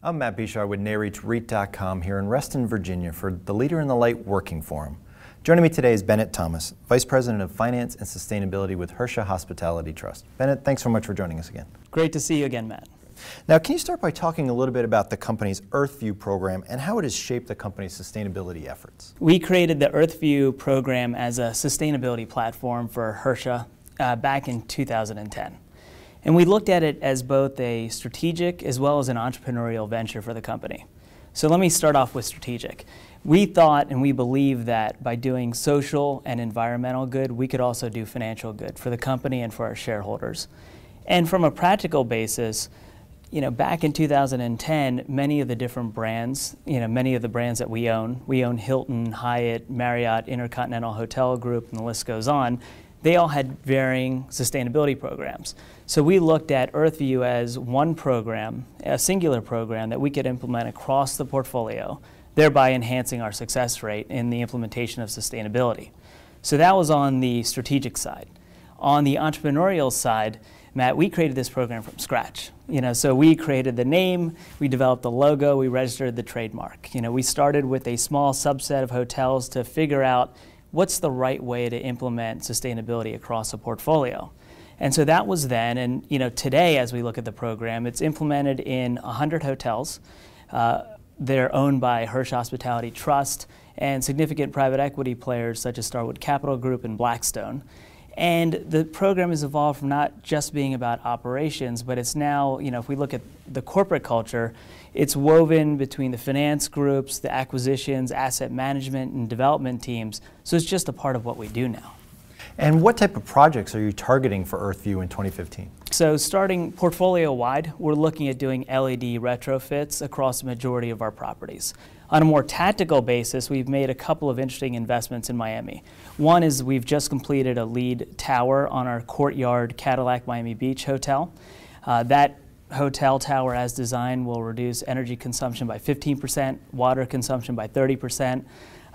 I'm Matt Bichard with NAREIT's REIT.com here in Reston, Virginia for the Leader in the Light Working Forum. Joining me today is Bennett Thomas, Vice President of Finance and Sustainability with Hersha Hospitality Trust. Bennett, thanks so much for joining us again. Great to see you again, Matt. Now, can you start by talking a little bit about the company's EarthView program and how it has shaped the company's sustainability efforts? We created the EarthView program as a sustainability platform for Hersha uh, back in 2010. And we looked at it as both a strategic as well as an entrepreneurial venture for the company. So let me start off with strategic. We thought and we believe that by doing social and environmental good, we could also do financial good for the company and for our shareholders. And from a practical basis, you know, back in 2010, many of the different brands, you know, many of the brands that we own, we own Hilton, Hyatt, Marriott, Intercontinental Hotel Group, and the list goes on, they all had varying sustainability programs. So we looked at EarthView as one program, a singular program that we could implement across the portfolio, thereby enhancing our success rate in the implementation of sustainability. So that was on the strategic side. On the entrepreneurial side, Matt, we created this program from scratch. You know, so we created the name, we developed the logo, we registered the trademark. You know, we started with a small subset of hotels to figure out what's the right way to implement sustainability across a portfolio. And so that was then, and you know, today as we look at the program, it's implemented in 100 hotels. Uh, they're owned by Hersha Hospitality Trust and significant private equity players such as Starwood Capital Group and Blackstone. And the program has evolved from not just being about operations, but it's now, you know, if we look at the corporate culture, it's woven between the finance groups, the acquisitions, asset management, and development teams. So it's just a part of what we do now. And what type of projects are you targeting for EarthView in 2015? So starting portfolio wide, we're looking at doing LED retrofits across the majority of our properties. On a more tactical basis, we've made a couple of interesting investments in Miami. One is we've just completed a LEED tower on our Courtyard Cadillac Miami Beach Hotel. Uh, that hotel tower as designed will reduce energy consumption by 15%, water consumption by 30%.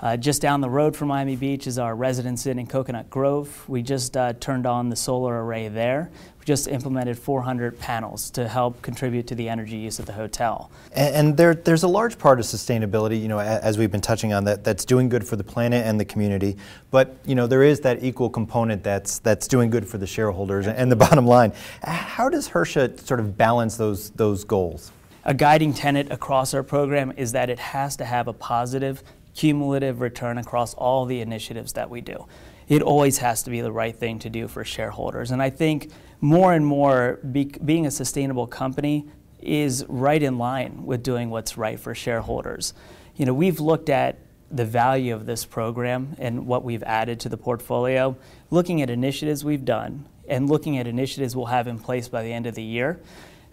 Uh, just down the road from Miami Beach is our Residence Inn in Coconut Grove. We just uh, turned on the solar array there. We just implemented 400 panels to help contribute to the energy use of the hotel. And, and there, there's a large part of sustainability, you know, as we've been touching on, that, that's doing good for the planet and the community. But, you know, there is that equal component that's, that's doing good for the shareholders and the bottom line. How does Hersha sort of balance those, those goals? A guiding tenet across our program is that it has to have a positive cumulative return across all the initiatives that we do. It always has to be the right thing to do for shareholders. And I think more and more be, being a sustainable company is right in line with doing what's right for shareholders. You know, we've looked at the value of this program and what we've added to the portfolio, looking at initiatives we've done and looking at initiatives we'll have in place by the end of the year.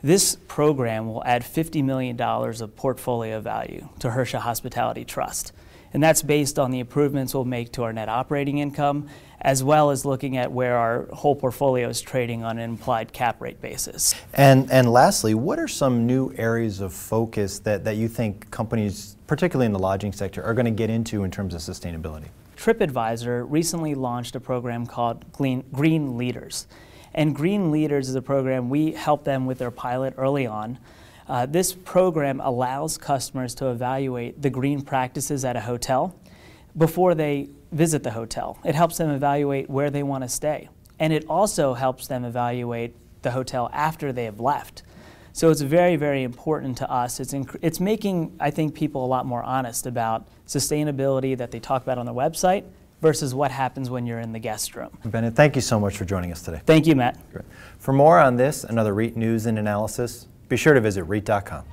This program will add $50 million of portfolio value to Hersha Hospitality Trust. And that's based on the improvements we'll make to our net operating income, as well as looking at where our whole portfolio is trading on an implied cap rate basis. And, and lastly, what are some new areas of focus that, that you think companies, particularly in the lodging sector, are going to get into in terms of sustainability? TripAdvisor recently launched a program called Green Leaders. And Green Leaders is a program we help them with their pilot early on. Uh, this program allows customers to evaluate the green practices at a hotel before they visit the hotel. It helps them evaluate where they want to stay. And it also helps them evaluate the hotel after they have left. So it's very, very important to us. It's, it's making, I think, people a lot more honest about sustainability that they talk about on their website versus what happens when you're in the guest room. Bennett, thank you so much for joining us today. Thank you, Matt. For more on this and other REIT news and analysis, be sure to visit REIT.com.